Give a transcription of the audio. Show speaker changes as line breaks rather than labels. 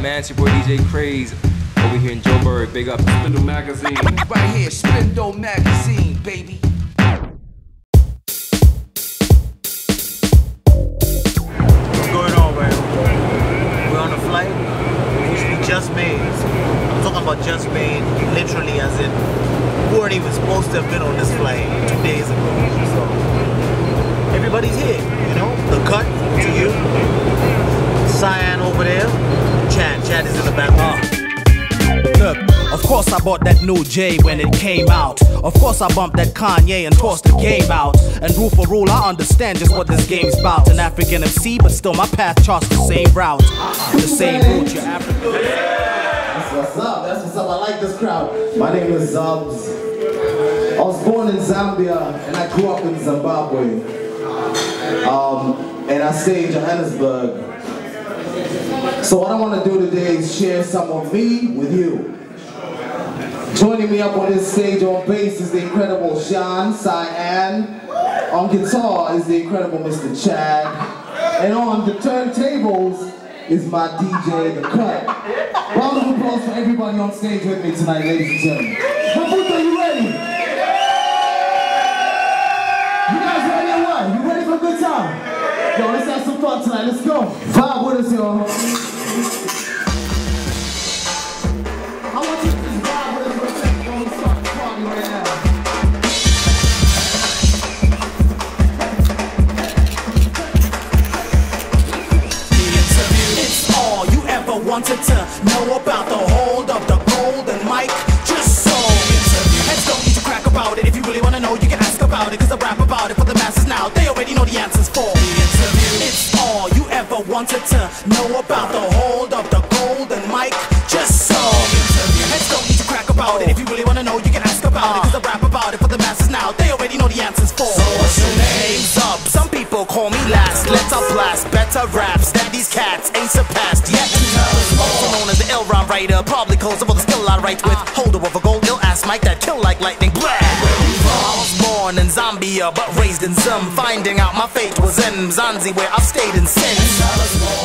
up, man? It's your boy DJ Craze over here in Joburg. Big up.
Spindle Magazine.
Right here, Spindle Magazine, baby.
What's going on, man? We're on a flight, which we just made. I'm talking about just made, literally, as in, we weren't even supposed to have been on this flight two days ago. So, everybody's here, you know? Tha Cutt Chad, Chad in the back.
Look, of course I bought that new J when it came out. Of course I bumped that Kanye and tossed the game out. And rule for rule, I understand just what this game's about. An African MC, but still my path charts the same route. The same route, you're African.
That's what's up. That's what's up. I like this crowd. My name is Zubz. I was born in Zambia and I grew up in Zimbabwe. Um, and I stay in Johannesburg. So what I want to do today is share some of me with you. Joining me up on this stage on bass is the incredible Sean Cyan. On guitar is the incredible Mr. Chad. And on the turntables is my DJ, Tha Cutt. Round of applause for everybody on stage with me tonight, ladies and gentlemen. Maputo, you ready? You guys ready or what? You ready for a good time? Yo, let's have some fun tonight. Let's go. Vibe with us, y'all.
Wanted to know about the hold of the golden mic. Just so heads don't need to crack about it. If you really wanna know, you can ask about it. Cause I rap about it for the masses now. They already know the answers for It's all you ever wanted to know about the hold of the golden mic. Just so heads don't need to crack about it. If you really wanna know, you can ask about it. Cause I rap about it for the masses now. They already know the answers for So What's your name's up? Some people call me last. Let's up blast. Better raps that these cats writer, probably cause of all the skill I write with. Uh. Holder of a gold ill ass mic that kill like lightning. Blah. I was born in Zambia, but raised in Zim. Finding out my fate was in Mzansi, where I've stayed in since.